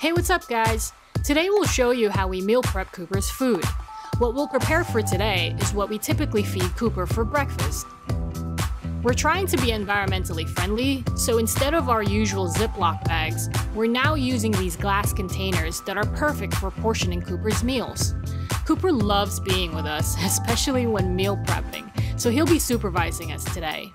Hey, what's up, guys? Today we'll show you how we meal prep Cooper's food. What we'll prepare for today is what we typically feed Cooper for breakfast. We're trying to be environmentally friendly, so instead of our usual Ziploc bags, we're now using these glass containers that are perfect for portioning Cooper's meals. Cooper loves being with us, especially when meal prepping, so he'll be supervising us today.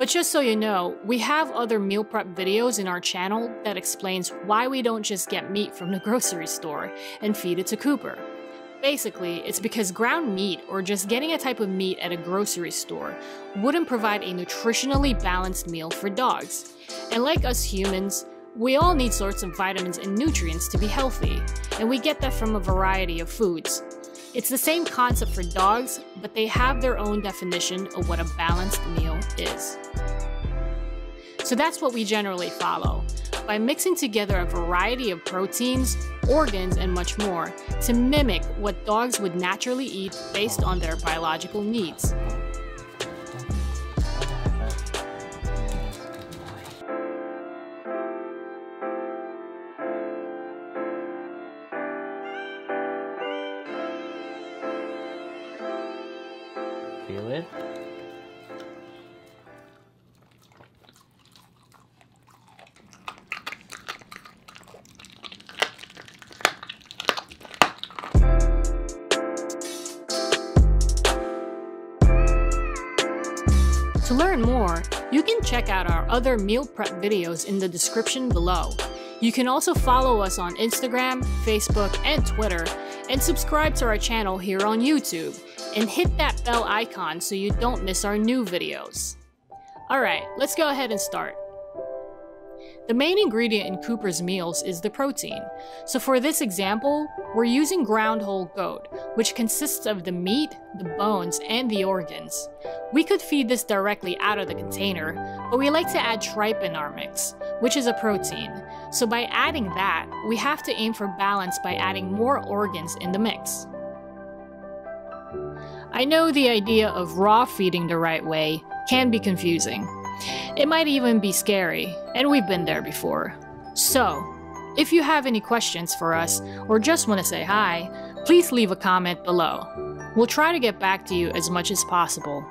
But just so you know, we have other meal prep videos in our channel that explains why we don't just get meat from the grocery store and feed it to Cooper. Basically, it's because ground meat or just getting a type of meat at a grocery store wouldn't provide a nutritionally balanced meal for dogs. And like us humans, we all need sorts of vitamins and nutrients to be healthy, and we get that from a variety of foods. It's the same concept for dogs, but they have their own definition of what a balanced meal is. So that's what we generally follow by mixing together a variety of proteins, organs, and much more to mimic what dogs would naturally eat based on their biological needs. Feel it? To learn more, you can check out our other meal prep videos in the description below. You can also follow us on Instagram, Facebook, and Twitter, and subscribe to our channel here on YouTube, and hit that bell icon so you don't miss our new videos. Alright, let's go ahead and start. The main ingredient in Cooper's meals is the protein. So for this example, we're using ground whole goat, which consists of the meat, the bones, and the organs. We could feed this directly out of the container, but we like to add tripe in our mix, which is a protein. So by adding that, we have to aim for balance by adding more organs in the mix. I know the idea of raw feeding the right way can be confusing. It might even be scary, and we've been there before. So, if you have any questions for us or just want to say hi, please leave a comment below. We'll try to get back to you as much as possible.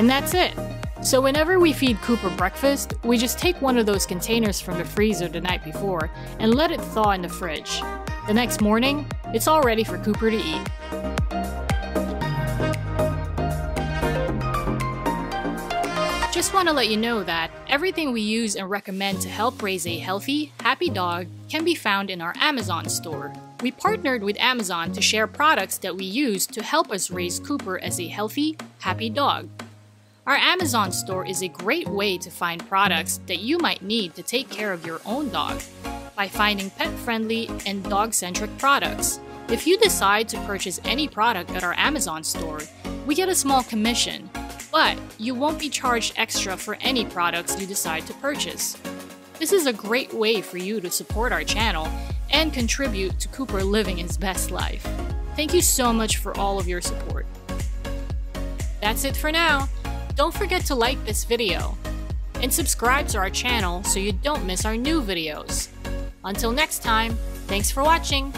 And that's it. So whenever we feed Cooper breakfast, we just take one of those containers from the freezer the night before and let it thaw in the fridge. The next morning, it's all ready for Cooper to eat. Just want to let you know that everything we use and recommend to help raise a healthy, happy dog can be found in our Amazon store. We partnered with Amazon to share products that we use to help us raise Cooper as a healthy, happy dog. Our Amazon store is a great way to find products that you might need to take care of your own dog by finding pet friendly and dog centric products. If you decide to purchase any product at our Amazon store, We get a small commission, but you won't be charged extra for any products you decide to purchase. This is a great way for you to support our channel and contribute to Cooper living his best life. Thank you so much for all of your support. That's it for now. Don't forget to like this video and subscribe to our channel so you don't miss our new videos. Until next time, thanks for watching!